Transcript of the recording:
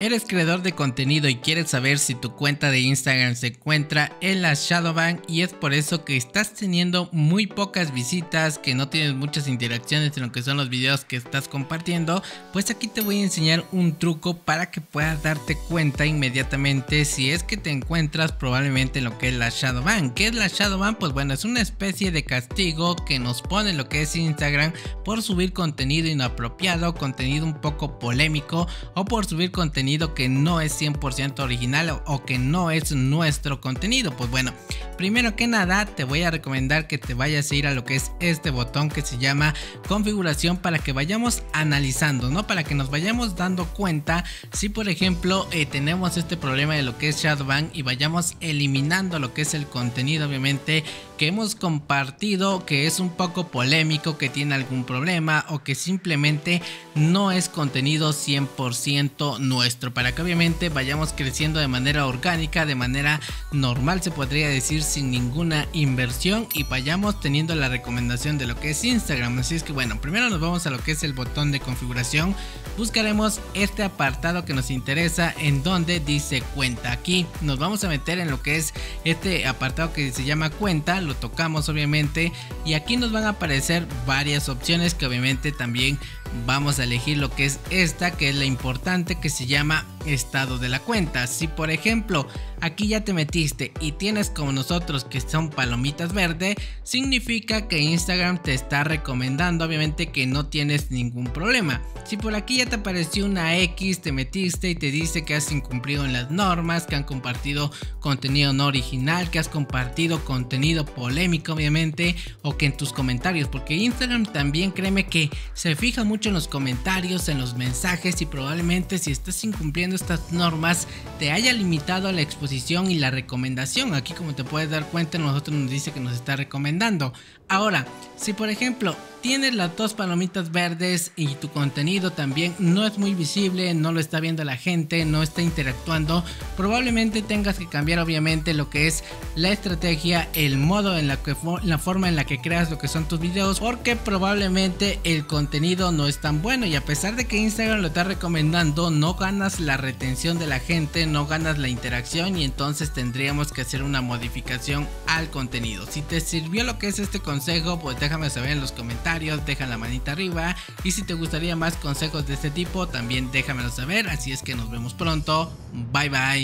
Eres creador de contenido y quieres saber si tu cuenta de Instagram se encuentra en la Shadowban y es por eso que estás teniendo muy pocas visitas, que no tienes muchas interacciones en lo que son los videos que estás compartiendo, pues aquí te voy a enseñar un truco para que puedas darte cuenta inmediatamente si es que te encuentras probablemente en lo que es la Shadowban. ¿Qué es la Shadowban? Pues bueno, es una especie de castigo que nos pone lo que es Instagram por subir contenido inapropiado, contenido un poco polémico o por subir contenido que no es 100% original o que no es nuestro contenido. Pues bueno, primero que nada te voy a recomendar que te vayas a ir a lo que es este botón que se llama configuración para que vayamos analizando, ¿no? Para que nos vayamos dando cuenta si por ejemplo eh, tenemos este problema de lo que es Shadowban y vayamos eliminando lo que es el contenido obviamente que hemos compartido que es un poco polémico, que tiene algún problema o que simplemente no es contenido 100% nuestro para que obviamente vayamos creciendo de manera orgánica, de manera normal se podría decir sin ninguna inversión y vayamos teniendo la recomendación de lo que es Instagram. Así es que bueno, primero nos vamos a lo que es el botón de configuración, buscaremos este apartado que nos interesa en donde dice cuenta. Aquí nos vamos a meter en lo que es este apartado que se llama cuenta, lo tocamos obviamente. Y aquí nos van a aparecer varias opciones que obviamente también vamos a elegir lo que es esta que es la importante que se llama estado de la cuenta. Si por ejemplo aquí ya te metiste y tienes como nosotros que son palomitas verde significa que Instagram te está recomendando obviamente que no tienes ningún problema. Si por aquí ya te apareció una X te metiste y te dice que has incumplido en las normas que han compartido contenido no original que has compartido contenido polémico obviamente o que en tus comentarios porque Instagram también créeme que se fija mucho en los comentarios, en los mensajes y probablemente si estás incumpliendo estas normas te haya limitado la exposición y la recomendación. Aquí como te puedes dar cuenta nosotros nos dice que nos está recomendando. Ahora, si por ejemplo tienes las dos palomitas verdes y tu contenido también no es muy visible, no lo está viendo la gente, no está interactuando, probablemente tengas que cambiar obviamente lo que es la estrategia, el modo en la que la forma en la que creas lo que son tus videos, porque probablemente el contenido no es tan bueno. Y a pesar de que Instagram lo está recomendando, no ganas la retención de la gente, no ganas la interacción y entonces tendríamos que hacer una modificación al contenido. Si te sirvió lo que es este consejo, pues déjame saber en los comentarios deja la manita arriba. Y si te gustaría más consejos de este tipo también déjamelo saber, así es que nos vemos pronto, bye bye.